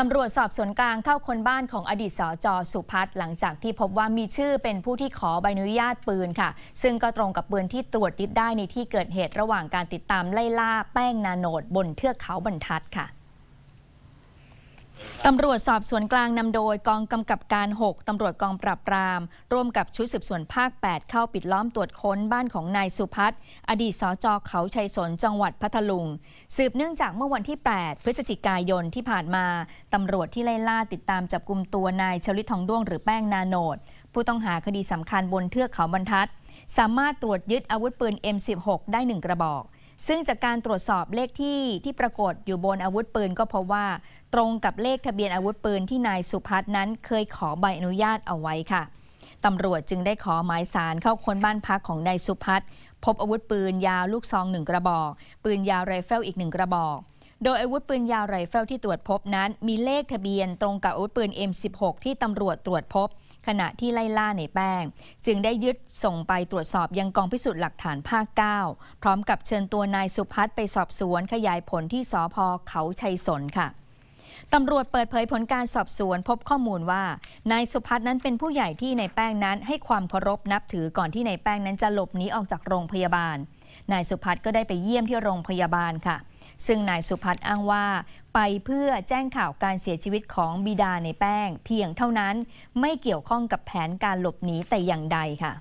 ตำรวจสอบสวนกลางเข้าคนบ้านของอดีตสจสุพัฒน์หลังจากที่พบว่ามีชื่อเป็นผู้ที่ขอใบอนุญาตปืนค่ะ ซึ่งก็ตรงกับปืนที่ตรวจยึดได้ในที่เกิดเหตุระหว่างการติดตามไล่ล่าแป้งนาโนดบนเทือกเขาบรรทัดค่ะ ตำรวจสอบสวนกลางนำโดยกองกำกับการ 6 ตำรวจกองปราบปราม ร่วมกับชุดสืบสวนภาค 8 เข้าปิดล้อมตรวจค้นบ้านของนายสุพัฒน์อดีตสจเขาชัยสนจังหวัดพัทลุง สืบเนื่องจากเมื่อวันที่ 8 พฤศจิกายนที่ผ่านมา ตำรวจที่ไล่ล่าติดตามจับกลุ่มตัวนายชลิตทองด้วงหรือแป้งนาโนด ผู้ต้องหาคดีสำคัญบนเทือกเขาบรรทัด สามารถตรวจยึดอาวุธปืน M16 ได้หนึ่งกระบอก ซึ่งจากการตรวจสอบเลขที่ที่ปรากฏอยู่บนอาวุธปืนก็พบว่า ตรงกับเลขทะเบียนอาวุธปืนที่นายสุพัฒน์นั้นเคยขอใบอนุญาตเอาไว้ค่ะตำรวจจึงได้ขอหมายสารเข้าค้นบ้านพักของนายสุพัฒน์พบอาวุธปืนยาวลูกซองหนึ่งกระบอก ปืนยาวไรเฟิลอีกหนึ่งกระบอก โดยอาวุธปืนยาวไรเฟิลที่ตรวจพบนั้นมีเลขทะเบียนตรงกับอาวุธปืน M16 ที่ตำรวจตรวจพบ ขณะที่ไล่ล่านายแป้ง จึงได้ยึดส่งไปตรวจสอบยังกองพิสูจน์หลักฐานภาค 9 พร้อมกับเชิญตัวนายสุพัฒน์ไปสอบสวนขยายผลที่สภ.เขาชัยสนค่ะตำรวจเปิดเผยผลการสอบสวนพบข้อมูลว่า นายสุพัฒน์นั้นเป็นผู้ใหญ่ที่นายแป้งนั้นให้ความเคารพนับถือก่อนที่นายแป้งนั้นจะหลบหนีออกจากโรงพยาบาล นายสุพัฒน์ก็ได้ไปเยี่ยมที่โรงพยาบาลค่ะ ซึ่งนายสุพัฒน์อ้างว่า ไปเพื่อแจ้งข่าวการเสียชีวิตของบิดาในแป้ง เพียงเท่านั้นไม่เกี่ยวข้องกับแผนการหลบหนีแต่อย่างใดค่ะ